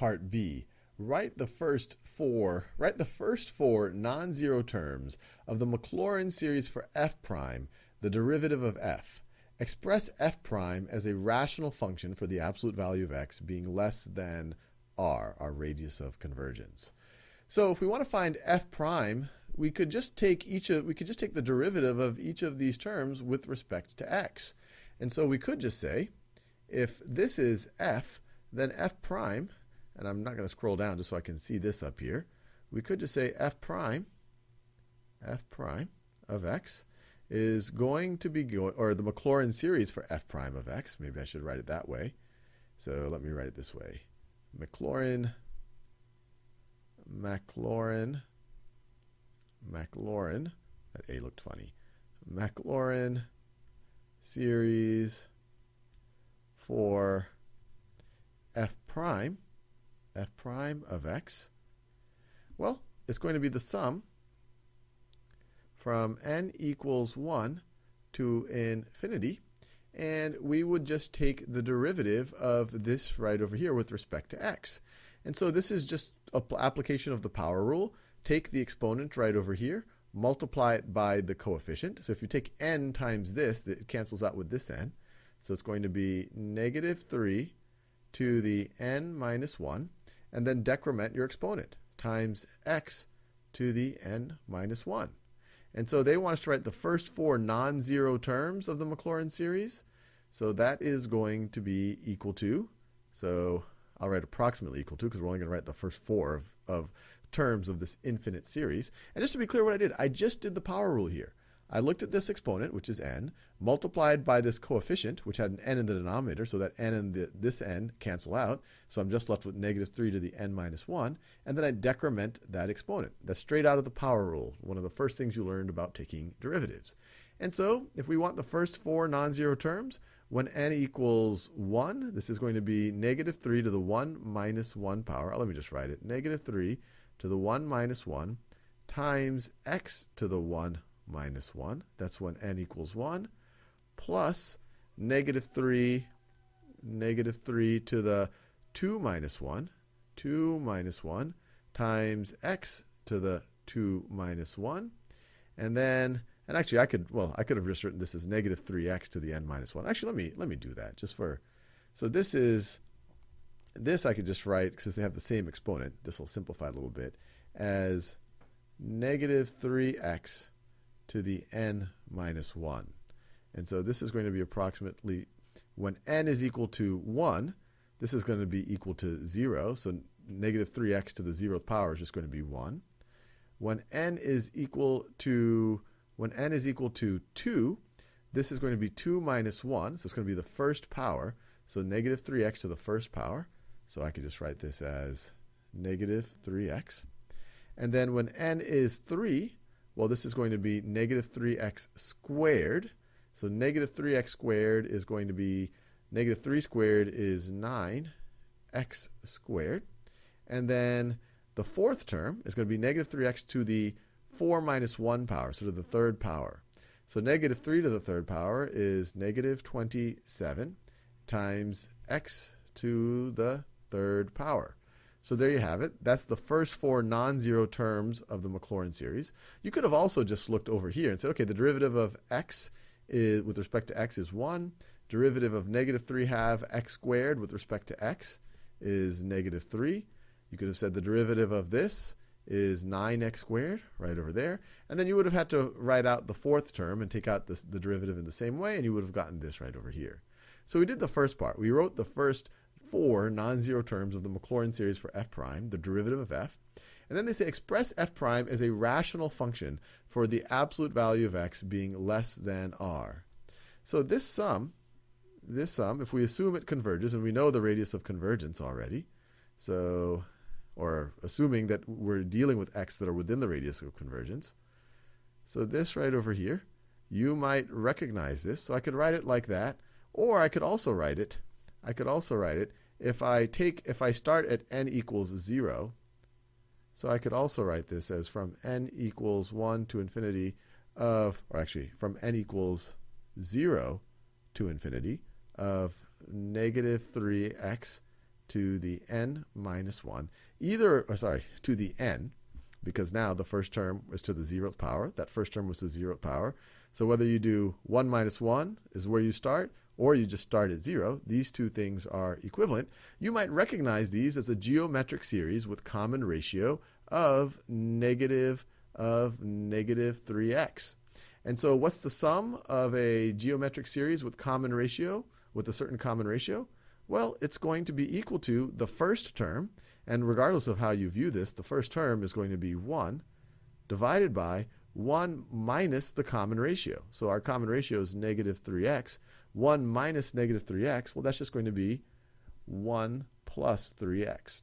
part B. Write the first four, write the first four non-zero terms of the Maclaurin series for f prime, the derivative of f. Express f prime as a rational function for the absolute value of x being less than r, our radius of convergence. So if we want to find f prime, we could just take each of we could just take the derivative of each of these terms with respect to x. And so we could just say if this is f, then f prime, and I'm not going to scroll down just so I can see this up here. We could just say f prime, f prime of x is going to be going, or the Maclaurin series for f prime of x. Maybe I should write it that way. So let me write it this way. Maclaurin, Maclaurin, Maclaurin, that A looked funny. Maclaurin series for f prime, f prime of x, well, it's going to be the sum from n equals 1 to infinity. And we would just take the derivative of this right over here with respect to x. And so this is just application of the power rule. Take the exponent right over here, multiply it by the coefficient. So if you take n times this, it cancels out with this n. So it's going to be negative 3 to the n minus 1, and then decrement your exponent times x to the n minus 1. And so they want us to write the first four non-zero terms of the Maclaurin series. So that is going to be equal to, so I'll write approximately equal to because we're only going to write the first four of, of terms of this infinite series. And just to be clear what I did, I just did the power rule here. I looked at this exponent, which is n, multiplied by this coefficient, which had an n in the denominator, so that n and the, this n cancel out. So I'm just left with negative 3 to the n minus 1. And then I decrement that exponent. That's straight out of the power rule, one of the first things you learned about taking derivatives. And so if we want the first four non-zero terms, when n equals 1, this is going to be negative 3 to the 1 minus 1 power. Let me just write it. Negative 3 to the 1 minus 1 times x to the 1 minus 1. That's when n equals 1. Plus negative 3, negative 3 to the 2 minus 1. 2 minus 1 times x to the 2 minus 1. And then, and actually I could, well, I could have just written this as negative 3x to the n minus 1. Actually, let me, let me do that just for, so this is, this I could just write, since they have the same exponent, this will simplify it a little bit, as negative 3x to the n minus 1. And so this is going to be approximately, when n is equal to 1, this is going to be equal to 0. So negative 3x to the 0th power is just going to be 1. When n is equal to, when n is equal to 2, this is going to be 2 minus 1. So it's going to be the first power. So negative 3x to the first power. So I could just write this as negative 3x. And then when n is 3, well, this is going to be negative 3x squared. So negative 3x squared is going to be, negative 3 squared is 9x squared. And then the fourth term is going to be negative 3x to the 4 minus 1 power, so to the third power. So negative 3 to the third power is negative 27 times x to the third power. So there you have it. That's the first four non-zero terms of the Maclaurin series. You could have also just looked over here and said, okay, the derivative of x is, with respect to x is 1. Derivative of negative 3 half x squared with respect to x is negative 3. You could have said the derivative of this is 9x squared, right over there. And then you would have had to write out the fourth term and take out this, the derivative in the same way, and you would have gotten this right over here. So we did the first part. We wrote the first four non-zero terms of the Maclaurin series for f prime, the derivative of f. And then they say express f prime as a rational function for the absolute value of x being less than r. So this sum, this sum, if we assume it converges, and we know the radius of convergence already, so, or assuming that we're dealing with x that are within the radius of convergence. So this right over here, you might recognize this. So I could write it like that, or I could also write it, I could also write it if I take if I start at n equals 0, so I could also write this as from n equals 1 to infinity of, or actually from n equals 0 to infinity of negative 3x to the n minus 1, either, or sorry, to the n, because now the first term is to the zeroth power. That first term was the zeroth power. So whether you do 1 minus 1 is where you start, or you just start at 0, these two things are equivalent. You might recognize these as a geometric series with common ratio of negative of negative 3x. And so what's the sum of a geometric series with common ratio, with a certain common ratio? Well, it's going to be equal to the first term, and regardless of how you view this, the first term is going to be 1 divided by 1 minus the common ratio. So our common ratio is negative 3x. 1 minus negative 3x, well, that's just going to be 1 plus 3x.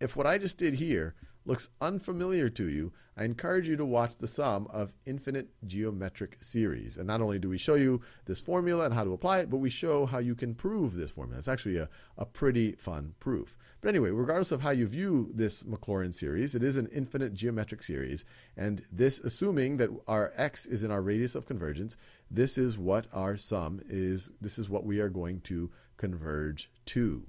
If what I just did here looks unfamiliar to you, I encourage you to watch the sum of infinite geometric series. And not only do we show you this formula and how to apply it, but we show how you can prove this formula. It's actually a, a pretty fun proof. But anyway, regardless of how you view this Maclaurin series, it is an infinite geometric series. And this, assuming that our x is in our radius of convergence, this is what our sum is, this is what we are going to converge to.